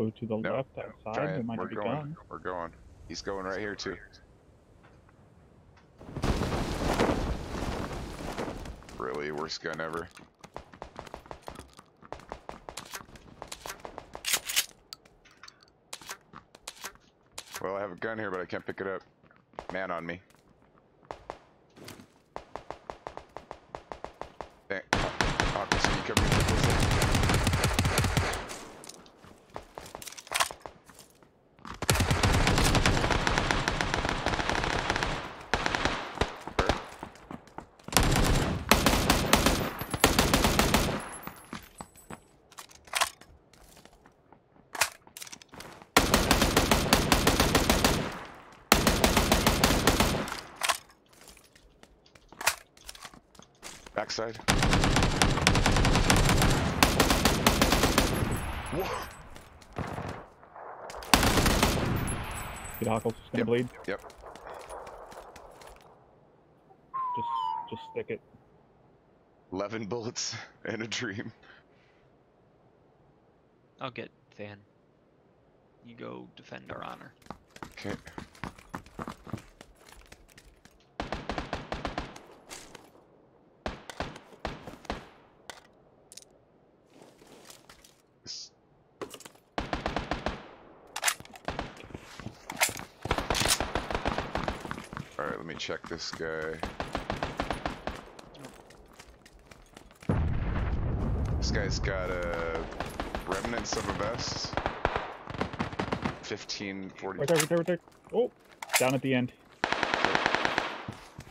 Go to the No, left no, outside. try There it. might We're going. gun. We're going. He's going right here too. Really, worst gun ever. Well, I have a gun here, but I can't pick it up. Man on me. Officer, you Backside. Whoa. Get Hockles. It's gonna Yep. bleed. Yep. Just, just stick it. 11 bullets and a dream. I'll get Van. You go defend our honor. Okay. Let me check this guy. This guy's got a remnants of a vest. 1540. Right there, right there, right there. Oh, down at the end.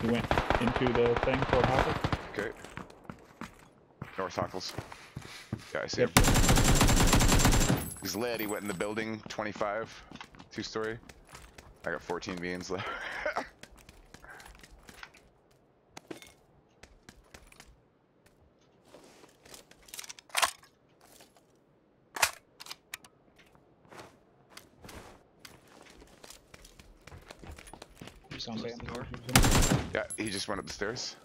He went into the thing toward Hockles. Okay. North Hockles. Yeah, I see Yep. him. He's lit. He went in the building. 25. Two story. I got 14 beans left. Just Sounds close the door. yeah, he just went up the stairs.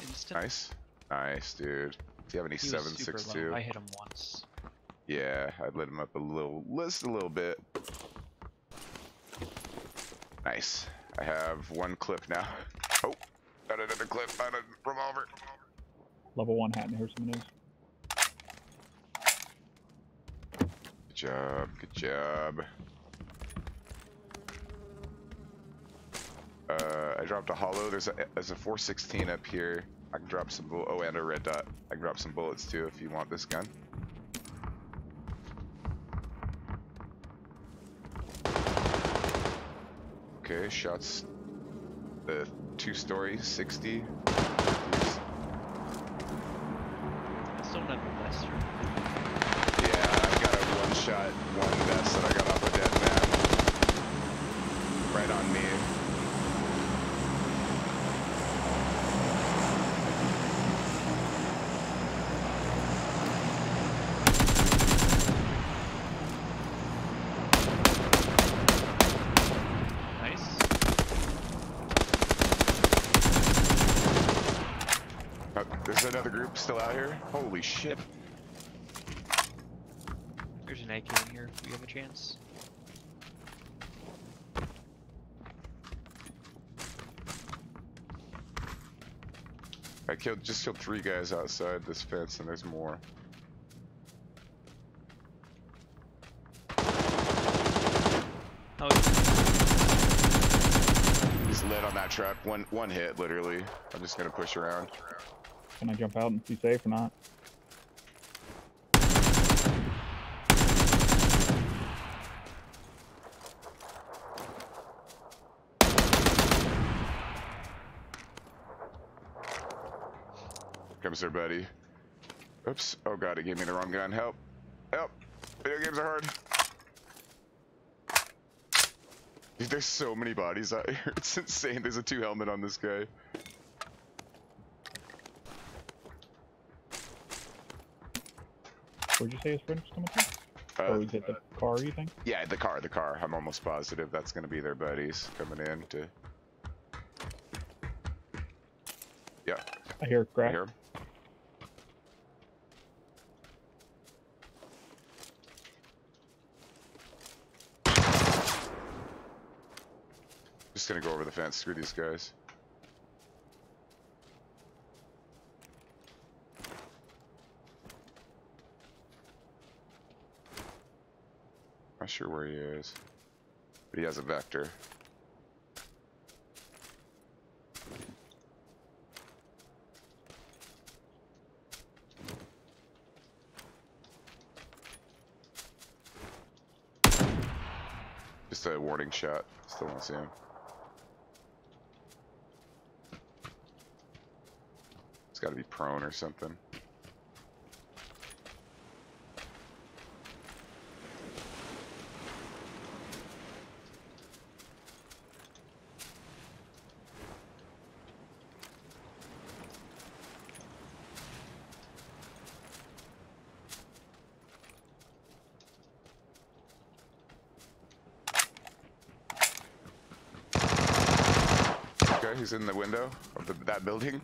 Instant. Nice. Nice, dude. Do you have any He 762? I hit him once. Yeah, I'd lit him up a little, just a little bit. Nice. I have one clip now. Oh, got another clip on a revolver. Level one hat, and here's some news. Job, good job. Uh, I dropped a hollow. There's a there's a 416 up here. I can drop some bull. Oh, and a red dot. I can drop some bullets too if you want this gun. Okay, shots. The two story 60. I still don't have a shot, one vest that I got off a dead man. Right on me. Nice. Oh, there's another group still out here. Holy shit. There's an AK in here if we have a chance. I killed just killed three guys outside this fence and there's more. Oh, He's lit on that truck. One one hit, literally. I'm just gonna push around. Can I jump out and be safe or not? Comes there, buddy. Oops. Oh god, it gave me the wrong gun. Help. Help. Video games are hard. Dude, there's so many bodies out here. It's insane. There's a two helmet on this guy. Where'd you say his friend was coming from? Uh, oh, is it the car, you think? yeah, the car, the car. I'm almost positive that's gonna be their buddies coming in to. Yeah, I hear I crack. hear 'em. Gonna go over the fence. Screw these guys. Not sure where he is, but he has a vector. Just a warning shot. Still don't see him. It's got to be prone or something. He's in the window of the, that building.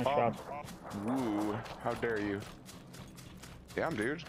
Nice. Woo, how dare you. Damn, dude.